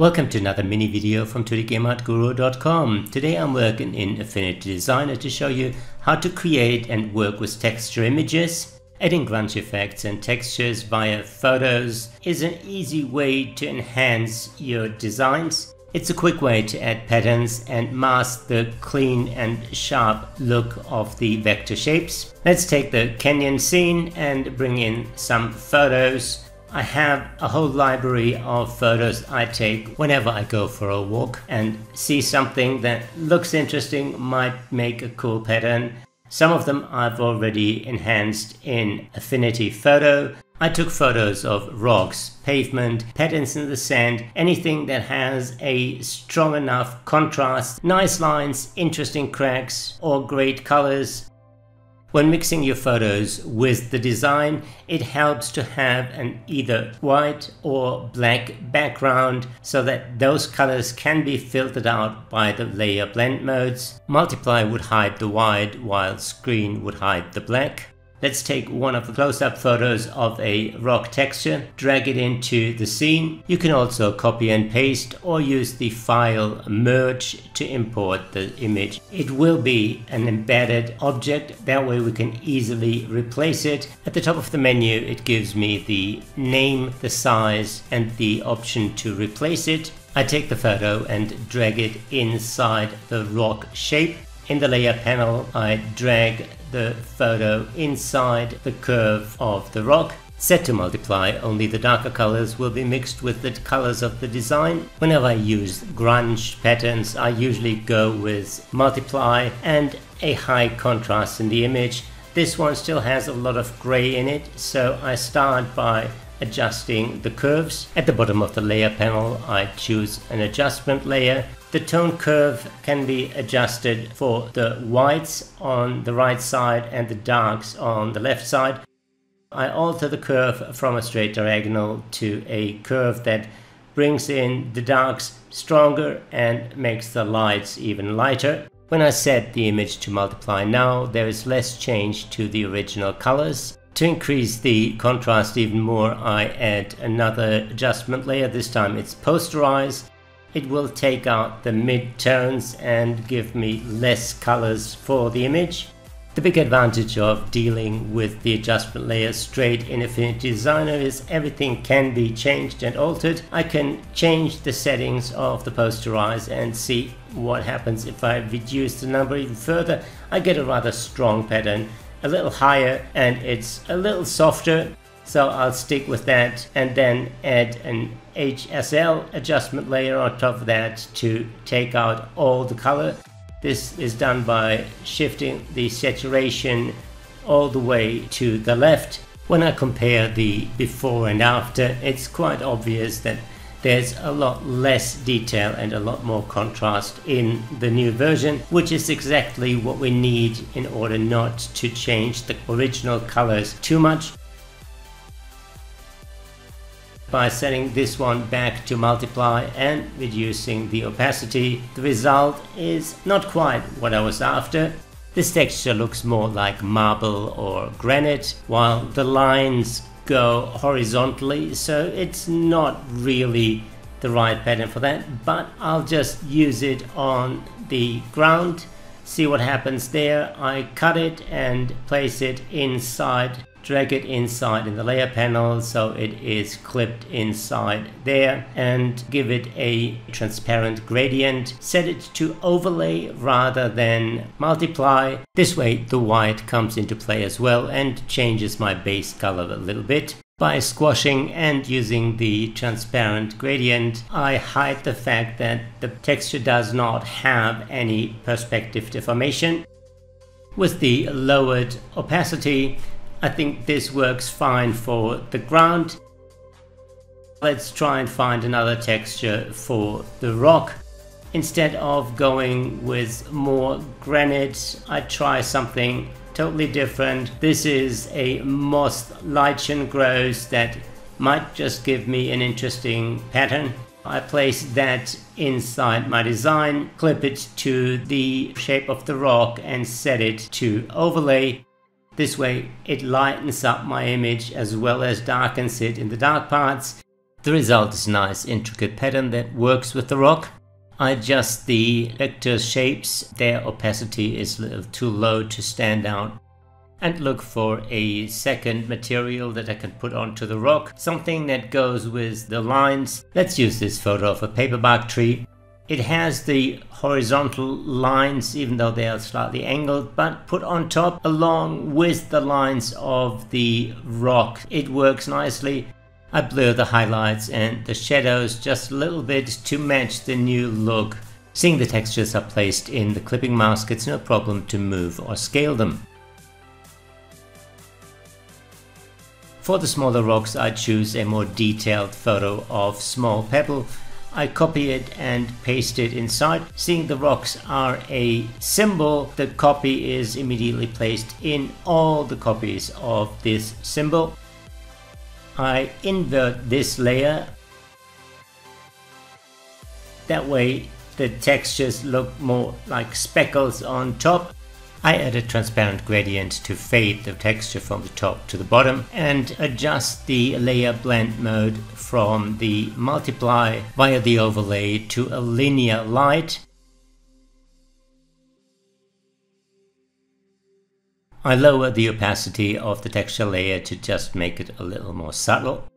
Welcome to another mini video from 2dgameartguru.com. Today I'm working in Affinity Designer to show you how to create and work with texture images. Adding grunge effects and textures via photos is an easy way to enhance your designs. It's a quick way to add patterns and mask the clean and sharp look of the vector shapes. Let's take the canyon scene and bring in some photos. I have a whole library of photos I take whenever I go for a walk and see something that looks interesting, might make a cool pattern. Some of them I've already enhanced in Affinity Photo. I took photos of rocks, pavement, patterns in the sand, anything that has a strong enough contrast, nice lines, interesting cracks, or great colors when mixing your photos with the design, it helps to have an either white or black background so that those colors can be filtered out by the layer blend modes. Multiply would hide the white while screen would hide the black. Let's take one of the close-up photos of a rock texture, drag it into the scene. You can also copy and paste or use the file merge to import the image. It will be an embedded object, that way we can easily replace it. At the top of the menu it gives me the name, the size and the option to replace it. I take the photo and drag it inside the rock shape. In the layer panel I drag the photo inside the curve of the rock. Set to multiply, only the darker colors will be mixed with the colors of the design. Whenever I use grunge patterns, I usually go with multiply and a high contrast in the image. This one still has a lot of gray in it, so I start by adjusting the curves. At the bottom of the layer panel, I choose an adjustment layer the tone curve can be adjusted for the whites on the right side and the darks on the left side. I alter the curve from a straight diagonal to a curve that brings in the darks stronger and makes the lights even lighter. When I set the image to multiply now, there is less change to the original colors. To increase the contrast even more, I add another adjustment layer. This time it's posterize it will take out the mid-tones and give me less colors for the image. The big advantage of dealing with the adjustment layer straight in Affinity Designer is everything can be changed and altered. I can change the settings of the posterize and see what happens if I reduce the number even further. I get a rather strong pattern, a little higher and it's a little softer so I'll stick with that and then add an HSL adjustment layer on top of that to take out all the color. This is done by shifting the saturation all the way to the left. When I compare the before and after, it's quite obvious that there's a lot less detail and a lot more contrast in the new version, which is exactly what we need in order not to change the original colors too much by setting this one back to multiply and reducing the opacity. The result is not quite what I was after. This texture looks more like marble or granite, while the lines go horizontally, so it's not really the right pattern for that, but I'll just use it on the ground, see what happens there. I cut it and place it inside drag it inside in the layer panel so it is clipped inside there and give it a transparent gradient. Set it to overlay rather than multiply. This way the white comes into play as well and changes my base color a little bit. By squashing and using the transparent gradient, I hide the fact that the texture does not have any perspective deformation. With the lowered opacity, I think this works fine for the ground. Let's try and find another texture for the rock. Instead of going with more granite, I try something totally different. This is a moss lichen grows that might just give me an interesting pattern. I place that inside my design, clip it to the shape of the rock and set it to overlay. This way it lightens up my image as well as darkens it in the dark parts. The result is a nice intricate pattern that works with the rock. I adjust the vector shapes, their opacity is a little too low to stand out and look for a second material that I can put onto the rock, something that goes with the lines. Let's use this photo of a paperbark tree. It has the horizontal lines even though they are slightly angled but put on top along with the lines of the rock. It works nicely I blur the highlights and the shadows just a little bit to match the new look. Seeing the textures are placed in the clipping mask, it's no problem to move or scale them. For the smaller rocks I choose a more detailed photo of small pebble. I copy it and paste it inside. Seeing the rocks are a symbol, the copy is immediately placed in all the copies of this symbol. I invert this layer. That way the textures look more like speckles on top. I add a transparent gradient to fade the texture from the top to the bottom and adjust the layer blend mode from the multiply via the overlay to a linear light I lower the opacity of the texture layer to just make it a little more subtle.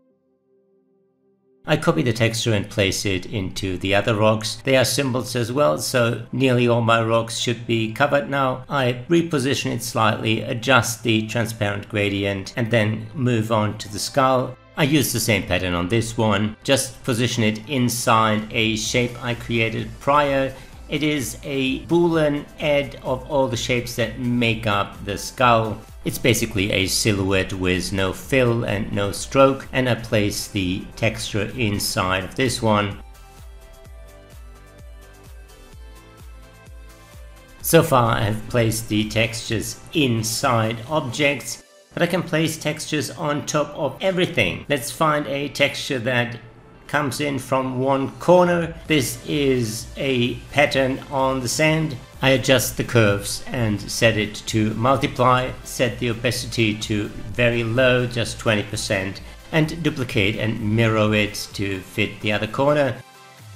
I copy the texture and place it into the other rocks. They are symbols as well, so nearly all my rocks should be covered now. I reposition it slightly, adjust the transparent gradient, and then move on to the skull. I use the same pattern on this one, just position it inside a shape I created prior it is a boolean add of all the shapes that make up the skull. It's basically a silhouette with no fill and no stroke and I place the texture inside of this one. So far I have placed the textures inside objects, but I can place textures on top of everything. Let's find a texture that comes in from one corner. This is a pattern on the sand. I adjust the curves and set it to multiply, set the opacity to very low, just 20%, and duplicate and mirror it to fit the other corner.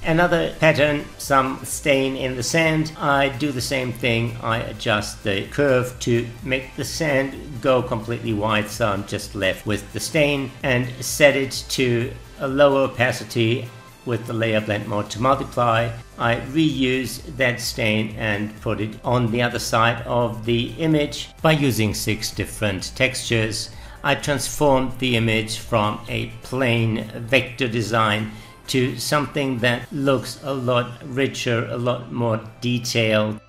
Another pattern, some stain in the sand. I do the same thing. I adjust the curve to make the sand go completely white, so I'm just left with the stain and set it to a lower opacity with the layer blend mode to multiply. I reuse that stain and put it on the other side of the image by using six different textures. I transformed the image from a plain vector design to something that looks a lot richer, a lot more detailed.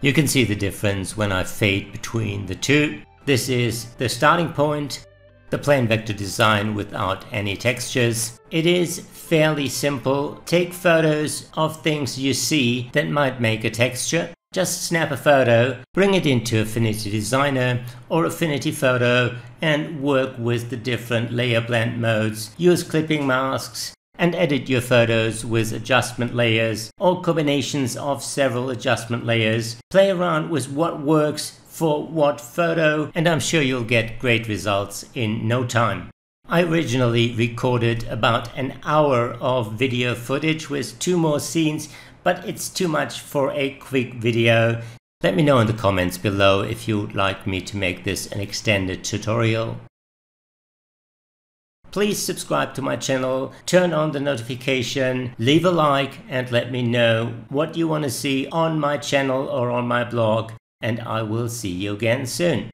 You can see the difference when I fade between the two. This is the starting point the plain vector design without any textures. It is fairly simple. Take photos of things you see that might make a texture. Just snap a photo, bring it into Affinity Designer or Affinity Photo and work with the different layer blend modes. Use clipping masks and edit your photos with adjustment layers or combinations of several adjustment layers. Play around with what works for what photo and I'm sure you'll get great results in no time. I originally recorded about an hour of video footage with two more scenes, but it's too much for a quick video. Let me know in the comments below if you'd like me to make this an extended tutorial. Please subscribe to my channel, turn on the notification, leave a like and let me know what you want to see on my channel or on my blog and I will see you again soon.